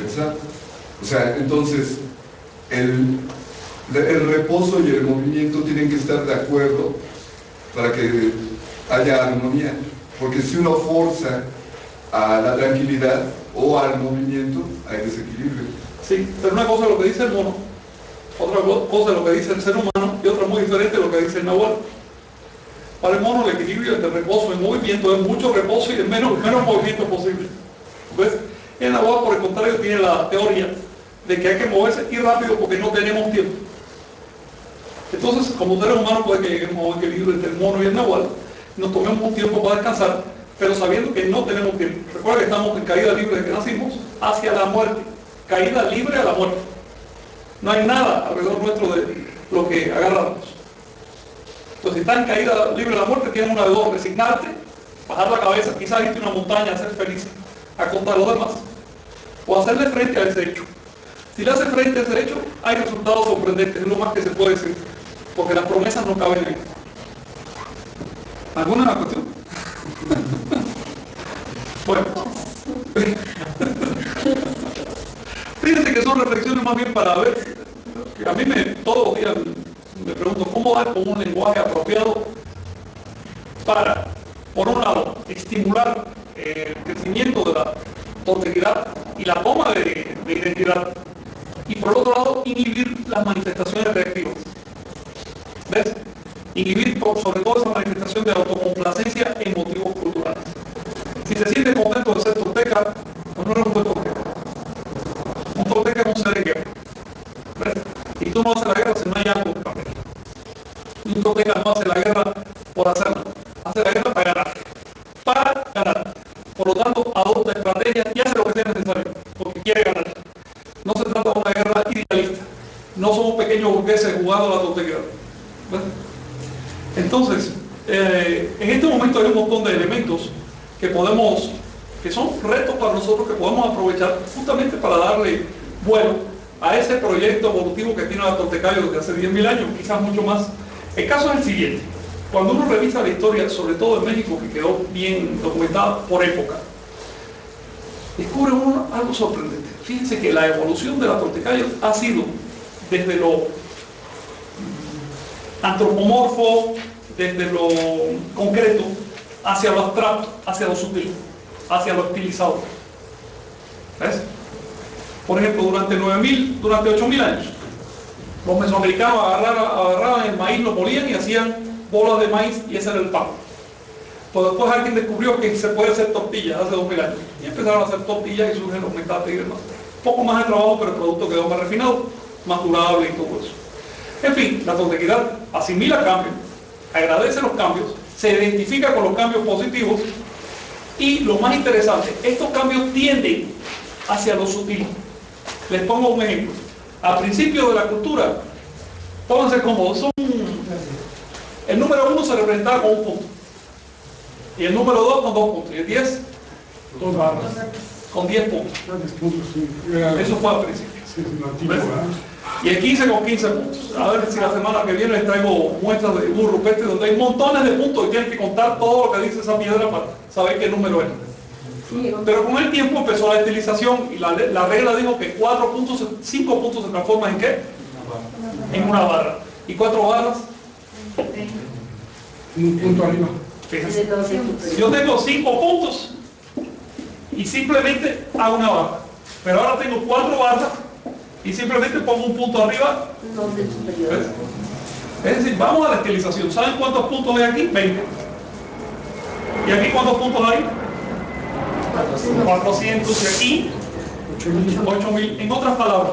pensar. O sea, entonces, el, el reposo y el movimiento tienen que estar de acuerdo para que haya armonía. Porque si uno forza a la tranquilidad o al movimiento, hay desequilibrio. Sí, pero una cosa es lo que dice el mono, otra cosa es lo que dice el ser humano y otra muy diferente lo que dice el nahual. Para el mono el equilibrio entre reposo y movimiento es mucho reposo y el menos, menos movimiento posible. ¿Ves? El nahual por el contrario tiene la teoría de que hay que moverse y rápido porque no tenemos tiempo. Entonces, como seres humanos puede que lleguemos a un equilibrio entre el mono y el nahual, nos tomemos un tiempo para descansar, pero sabiendo que no tenemos tiempo. Recuerda que estamos en caída libre de que nacimos hacia la muerte. Caída libre a la muerte. No hay nada alrededor nuestro de lo que agarramos. Entonces, si estás en caída libre de la muerte, tienes una de dos, resignarte, bajar la cabeza, quizás irte a una montaña, ser feliz, a contar los demás, o hacerle frente a ese hecho. Si le hace frente a ese hecho, hay resultados sorprendentes, es lo más que se puede decir, porque las promesas no caben ahí. ¿Alguna cuestión? bueno. Fíjense que son reflexiones más bien para ver, a mí me, todos los días me pregunto cómo dar con un lenguaje apropiado para, por un lado, estimular el crecimiento de la totalidad y la toma de, de identidad y por otro lado inhibir las manifestaciones reactivas. ¿Ves? Inhibir sobre todo esa manifestación de autocomplacencia en motivos culturales. Si se siente contento de ser tolteca, pues no es un tolteca. Un tolteca es un ser de. ¿Ves? Y tú no haces la guerra si no hay algo cambiar. Un tolteca no hace la guerra por hacerla, hace la guerra para ganar. Para ganar. Por lo tanto, adopta estrategias y hace lo que sea necesario, porque quiere ganar. No se trata de una guerra idealista. No somos pequeños burgueses jugando a la tontería. Entonces, eh, en este momento hay un montón de elementos que podemos, que son retos para nosotros que podemos aprovechar justamente para darle vuelo a ese proyecto evolutivo que tiene la Tortecayo desde hace 10.000 años, quizás mucho más. El caso es el siguiente. Cuando uno revisa la historia, sobre todo de México, que quedó bien documentada por época, descubre uno algo sorprendente. Fíjense que la evolución de la Tortecayo ha sido desde lo antropomorfo, desde lo concreto, hacia lo abstracto, hacia lo sutil, hacia lo estilizado. Por ejemplo, durante 9.000, durante 8.000 años, los mesoamericanos agarraban, el maíz, lo molían y hacían bolas de maíz y ese era el pan. Pues después alguien descubrió que se puede hacer tortillas hace 2000 años. Y empezaron a hacer tortillas y surgen los metates y demás. Poco más de trabajo, pero el producto quedó más refinado, más durable y todo eso. En fin, la tortequidad asimila cambios, agradece los cambios, se identifica con los cambios positivos y lo más interesante, estos cambios tienden hacia lo sutil. Les pongo un ejemplo. Al principio de la cultura, pónganse cómodos, son... el número uno se representaba con un punto. Y el número 2 con 2 puntos. Y el 10 Dos barras. con 10 puntos. Eso fue al principio. Y el 15 con 15 puntos. A ver si la semana que viene les traigo muestras de dibujo rupestre donde hay montones de puntos y tienen que contar todo lo que dice esa piedra para saber qué número es. Pero con el tiempo empezó la estilización y la, la regla dijo que 4 puntos, 5 puntos se transforman en qué? En una barra. ¿Y cuatro barras? Un punto arriba. Fíjense. Yo tengo 5 puntos y simplemente hago una barra. Pero ahora tengo 4 barras y simplemente pongo un punto arriba. ¿ves? Es decir, vamos a la estilización. ¿Saben cuántos puntos hay aquí? 20. ¿Y aquí cuántos puntos hay? 400 y aquí 8000. En otras palabras,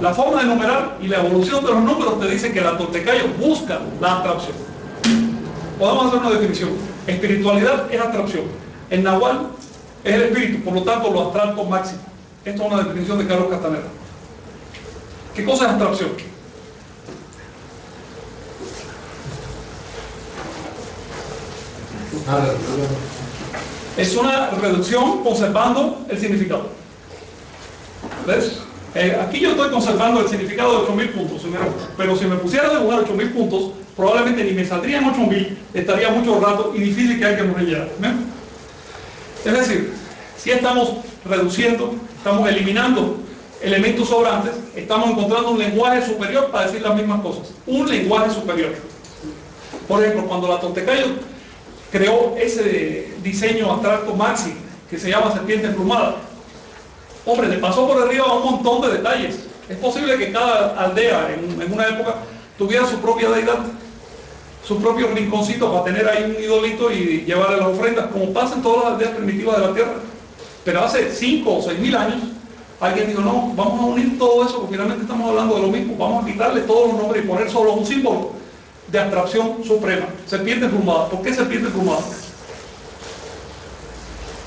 la forma de numerar y la evolución de los números te dicen que la Toltecayo busca la abstracción. Podemos hacer una definición. Espiritualidad es abstracción. El Nahual es el espíritu, por lo tanto lo abstracto máximo. Esto es una definición de Carlos Castaneda. ¿Qué cosa es abstracción? Es una reducción conservando el significado. ¿Ves? Eh, aquí yo estoy conservando el significado de 8000 puntos, pero si me pusiera a dibujar 8000 puntos, probablemente ni me saldrían 8000, estaría mucho rato y difícil que alguien nos. ¿ven? Es decir, si estamos reduciendo, estamos eliminando elementos sobrantes, estamos encontrando un lenguaje superior para decir las mismas cosas. Un lenguaje superior. Por ejemplo, cuando la Tontecayo creó ese diseño abstracto maxi que se llama serpiente emplumada, hombre, le pasó por arriba un montón de detalles. Es posible que cada aldea en, una época tuviera su propia deidad, su propio rinconcito para tener ahí un idolito y llevarle las ofrendas, como pasa en todas las aldeas primitivas de la tierra. Pero hace 5 o 6 mil años, alguien dijo, no, vamos a unir todo eso, porque finalmente estamos hablando de lo mismo, vamos a quitarle todos los nombres y poner solo un símbolo de abstracción suprema. Serpiente plumada. ¿Por qué serpiente plumada?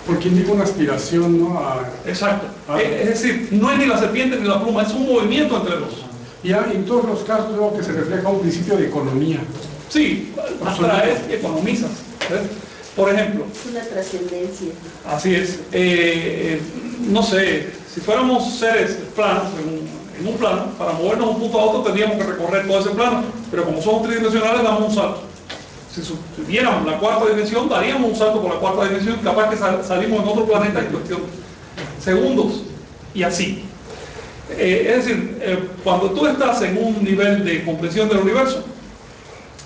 Porque indica una aspiración, ¿no? A, Exacto. Es, es decir, no es ni la serpiente ni la pluma, es un movimiento entre dos. y hay- en todos los casos veo que se refleja un principio de economía. Sí, atraes y economizas. ¿ves? Por ejemplo, Es una trascendencia. Así es. Eh, eh, no sé, si fuéramos seres planos, en un, en un plano, para movernos de un punto a otro tendríamos que recorrer todo ese plano, pero como somos tridimensionales damos un salto. Si subiéramos la cuarta dimensión, daríamos un salto por la cuarta dimensión capaz que sal- salimos en otro planeta en cuestión segundos y así. Eh, es decir, eh, cuando tú estás en un nivel de comprensión del universo,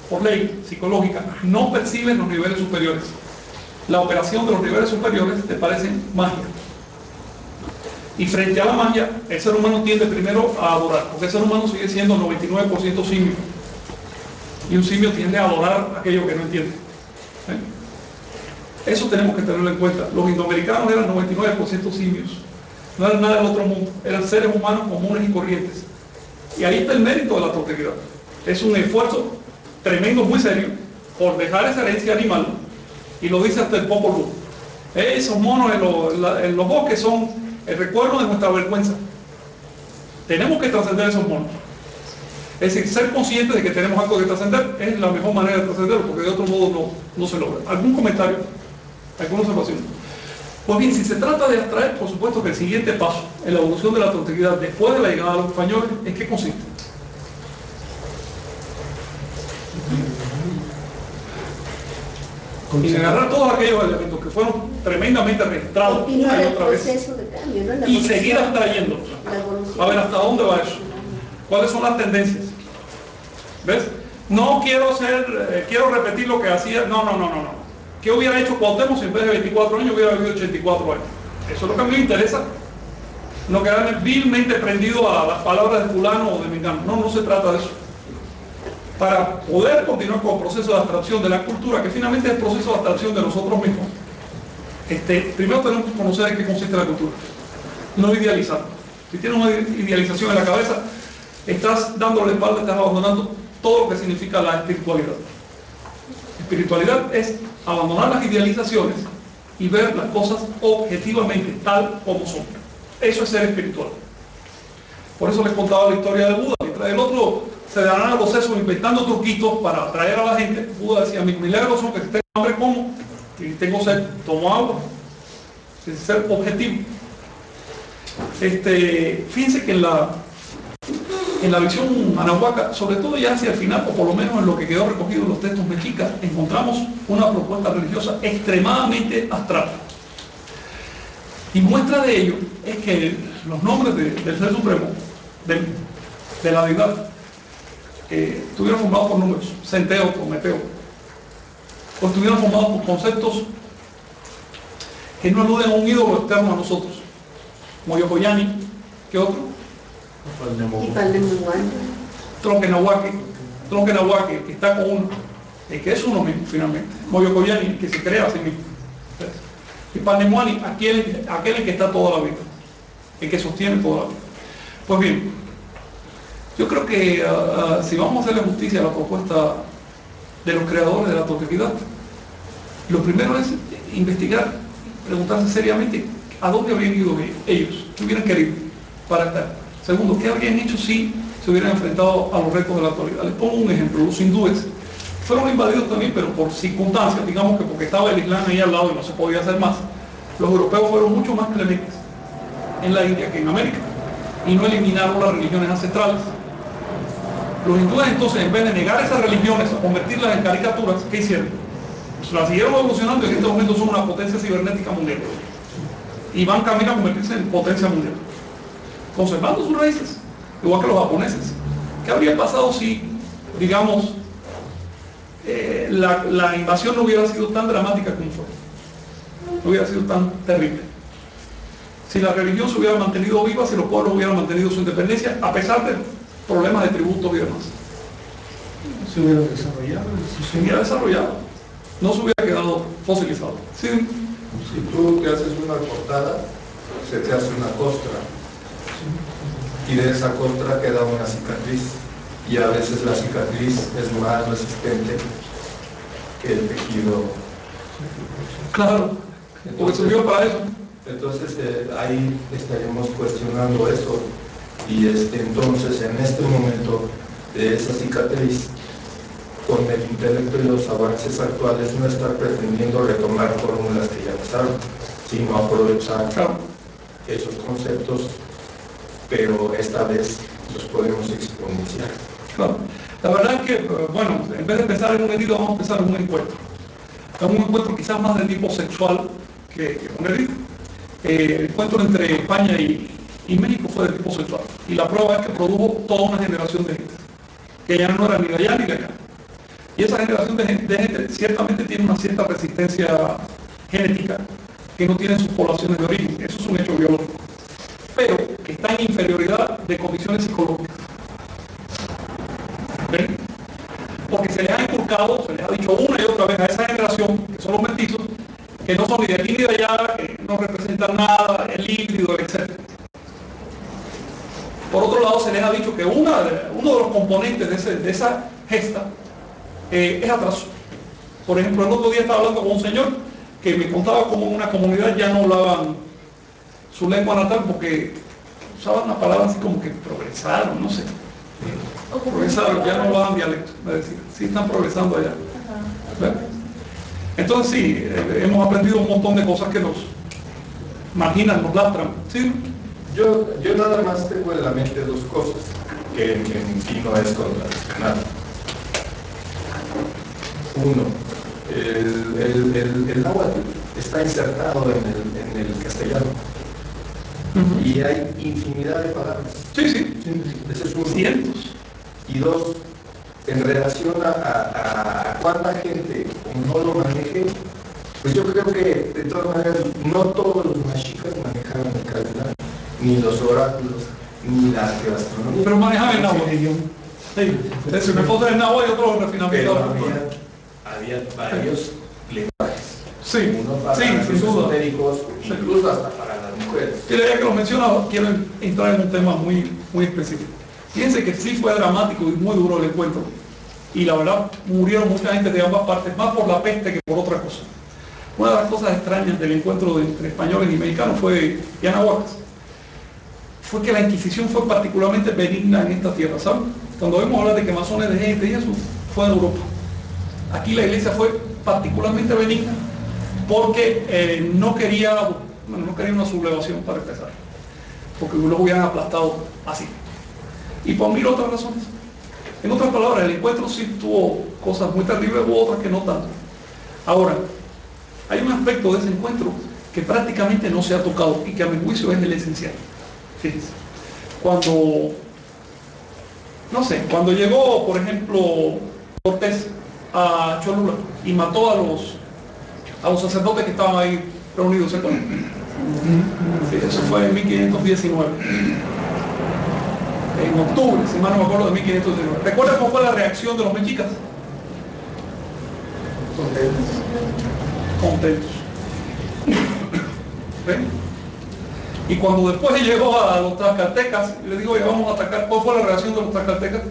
por ley psicológica, no percibes los niveles superiores. La operación de los niveles superiores te parece magia. Y frente a la magia, el ser humano tiende primero a adorar, porque el ser humano sigue siendo 99% simio. Y un simio tiende a adorar aquello que no entiende. ¿Eh? Eso tenemos que tenerlo en cuenta. Los indoamericanos eran 99% simios. No eran nada del otro mundo. Eran seres humanos comunes y corrientes. Y ahí está el mérito de la totalidad. Es un esfuerzo tremendo, muy serio, por dejar esa herencia animal, y lo dice hasta el Popol Vuh. Esos monos en los, en los bosques son el recuerdo de nuestra vergüenza. Tenemos que trascender esos monos. Es decir, ser conscientes de que tenemos algo que trascender es la mejor manera de trascenderlo, porque de otro modo no, no se logra. ¿Algún comentario? ¿Alguna observación? Pues bien, si se trata de abstraer, por supuesto que el siguiente paso en la evolución de la tontería después de la llegada de los españoles, ¿en qué consiste? Y agarrar todos aquellos elementos que fueron tremendamente registrados una y y seguir abstrayéndolos. A ver hasta dónde va eso. ¿Cuáles son las tendencias? ¿Ves? No quiero ser, eh, quiero repetir lo que hacía. No, no, no, no, no. ¿Qué hubiera hecho Cuauhtémoc si en vez de 24 años hubiera vivido 84 años? Eso es lo que a mí me interesa. No quedarme vilmente prendido a las palabras de fulano o de mengano. No, no se trata de eso. Para poder continuar con el proceso de abstracción de la cultura, que finalmente es el proceso de abstracción de nosotros mismos, este, primero tenemos que conocer en qué consiste la cultura. No idealizar. Si tienes una idealización en la cabeza, estás dándole la espalda, estás abandonando todo lo que significa la espiritualidad. Espiritualidad es abandonar las idealizaciones y ver las cosas objetivamente, tal como son. Eso es ser espiritual. Por eso les contaba la historia de Buda. Mientras el otro se darán a los sesos inventando truquitos para atraer a la gente, Buda decía, mis milagros son que si tengo hambre como y tengo sed, tomo agua. Es ser objetivo. Este, fíjense que en la, en la visión anahuaca, sobre todo ya hacia el final, o por lo menos en lo que quedó recogido en los textos mexicas, encontramos una propuesta religiosa extremadamente abstracta. Y muestra de ello es que los nombres de- del Ser Supremo, de la deidad, eh, estuvieron formados por números, centeo, prometeo, o estuvieron formados por conceptos que no aluden a un ídolo externo a nosotros, como Yokoyani, que otro. Tronquenahuaque, Tronquenahuaque, que está con uno, el que es uno mismo finalmente, Moyocoyani, que se crea a sí mismo. Y Panemuani, aquel, aquel que está toda la vida, el que sostiene toda la vida. Pues bien, yo creo que ah, ah, si vamos a hacerle justicia a la propuesta de los creadores de la totalidad, lo primero es investigar, preguntarse seriamente a dónde habrían ido ellos, qué hubieran querido para estar. Segundo, ¿qué habrían hecho si se hubieran enfrentado a los retos de la actualidad? Les pongo un ejemplo, los hindúes fueron invadidos también, pero por circunstancias, digamos que porque estaba el Islam ahí al lado y no se podía hacer más. Los europeos fueron mucho más clementes en la India que en América y no eliminaron las religiones ancestrales. Los hindúes entonces, en vez de negar esas religiones o convertirlas en caricaturas, ¿qué hicieron? Pues las siguieron evolucionando y en este momento son una potencia cibernética mundial. y van camino a convertirse en potencia mundial, conservando sus raíces, igual que los japoneses. ¿Qué habría pasado si, digamos, eh, la, la invasión no hubiera sido tan dramática como fue? No hubiera sido tan terrible. Si la religión se hubiera mantenido viva, si los pueblos hubieran mantenido su independencia, a pesar de problemas de tributos y demás. Se hubiera desarrollado. Se hubiera desarrollado. No se hubiera quedado fosilizado. Sí, Si tú te haces una cortada, se te hace una costra. Y de esa costra queda una cicatriz. Y a veces la cicatriz es más resistente que el tejido. claro. Porque sirvió para eso. Entonces eh, ahí estaremos cuestionando eso. Y este, entonces en este momento de esa cicatriz, con el intelecto y los avances actuales, no estar pretendiendo retomar fórmulas que ya pasaron, sino aprovechar Claro. esos conceptos, pero esta vez los podemos exponenciar. La verdad es que, eh, bueno, en vez de pensar en un herido, vamos a pensar en un encuentro. En un encuentro quizás más de tipo sexual que, un herido. Eh, el encuentro entre España y, y México fue de tipo sexual. Y la prueba es que produjo toda una generación de gente, que ya no era ni de allá ni de acá. Y esa generación de gente, de gente ciertamente tiene una cierta resistencia genética que no tiene sus poblaciones de origen. Eso es un hecho biológico. Pero que está en inferioridad de condiciones psicológicas. Porque se les ha inculcado, se les ha dicho una y otra vez a esa generación, que son los mestizos, que no son ni de aquí ni de allá, que no representan nada, el híbrido, etc. Por otro lado, se les ha dicho que una uno de los componentes de esa gesta eh, es atraso. Por ejemplo, el otro día estaba hablando con un señor que me contaba cómo en una comunidad ya no hablaban su lengua natal porque usaban una palabra así como que progresaron, no sé. Progresaron, ya no hablaban dialecto, es decir, sí están progresando allá. Entonces sí, eh, hemos aprendido un montón de cosas que nos marginan, nos lastran. ¿sí? Yo, yo nada más tengo en la mente dos cosas, que, en sí no es contradiccional. Uno, el, el, el, el náhuatl está insertado en el, en el castellano y hay infinidad de palabras. Sí, sí, Ese es uno. cientos. Y dos, en relación a, a- a cuánta gente no lo maneje, pues yo creo que de todas maneras no todos los mexicas manejaban el calendario, ni los oráculos, ni la gastronomía. Pero manejaban el náhuatl. Sí, es náhuatl y otro refinamiento. Había, había varios lenguajes. Sí, Uno para sí, los esotéricos, incluso hasta para Y ya que lo menciona, quiero entrar en un tema muy, muy específico. Fíjense que sí fue dramático y muy duro el encuentro. Y la verdad, murieron mucha gente de ambas partes, más por la peste que por otra cosa. Una de las cosas extrañas del encuentro entre españoles y mexicanos fue, anahuacas, fue que la Inquisición fue particularmente benigna en esta tierra, ¿saben? Cuando vemos hablar de quemazones de gente y eso, fue en Europa. Aquí la iglesia fue particularmente benigna porque eh, no quería, bueno, no quería una sublevación para empezar, porque los hubieran aplastado así. Y por mil otras razones. En otras palabras, el encuentro sí tuvo cosas muy terribles, hubo otras que no tanto. Ahora, hay un aspecto de ese encuentro que prácticamente no se ha tocado y que a mi juicio es el esencial. Fíjense, cuando, no sé, cuando llegó, por ejemplo, Cortés a Cholula y mató a los, a los sacerdotes que estaban ahí reunidos, ¿se acuerdan? Sí, eso fue en 1519. En octubre, si mal no me acuerdo, de 1519. ¿Recuerdan cómo fue la reacción de los mexicas? Contentos. ¿Ven? Y cuando después llegó a los tlaxcaltecas, y le digo, oye, vamos a atacar, ¿cuál fue la reacción de los tlaxcaltecas?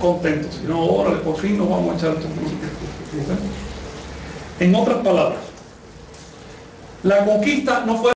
Contentos. Y no, órale, por fin nos vamos a echar estos ¿Ven? En otras palabras, la conquista no fue